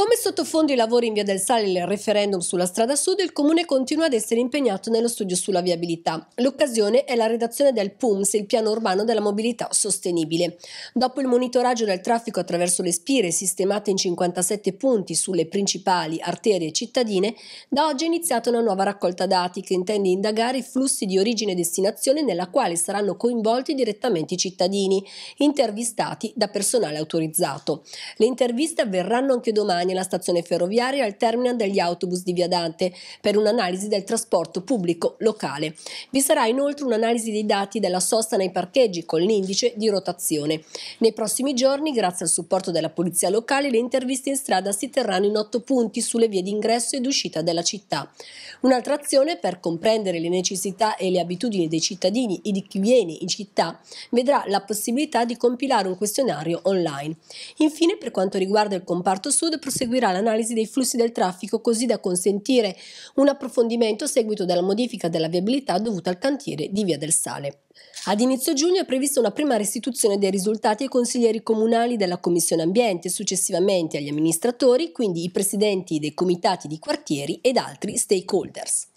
Come sottofondo i lavori in via del Sale e il referendum sulla strada sud, il comune continua ad essere impegnato nello studio sulla viabilità. L'occasione è la redazione del PUMS, il piano urbano della mobilità sostenibile. Dopo il monitoraggio del traffico attraverso le spire sistemate in 57 punti sulle principali arterie cittadine, da oggi è iniziata una nuova raccolta dati che intende indagare i flussi di origine e destinazione nella quale saranno coinvolti direttamente i cittadini, intervistati da personale autorizzato. Le interviste avverranno anche domani nella stazione ferroviaria al terminal degli autobus di Via Dante per un'analisi del trasporto pubblico locale. Vi sarà inoltre un'analisi dei dati della sosta nei parcheggi con l'indice di rotazione. Nei prossimi giorni, grazie al supporto della polizia locale, le interviste in strada si terranno in otto punti sulle vie di ingresso ed uscita della città. Un'altra azione per comprendere le necessità e le abitudini dei cittadini e di chi viene in città vedrà la possibilità di compilare un questionario online. Infine, per quanto riguarda il comparto sud, proseguirà l'analisi dei flussi del traffico così da consentire un approfondimento a seguito della modifica della viabilità dovuta al cantiere di Via del Sale. Ad inizio giugno è prevista una prima restituzione dei risultati ai consiglieri comunali della Commissione Ambiente, successivamente agli amministratori, quindi i presidenti dei comitati di quartieri ed altri stakeholders.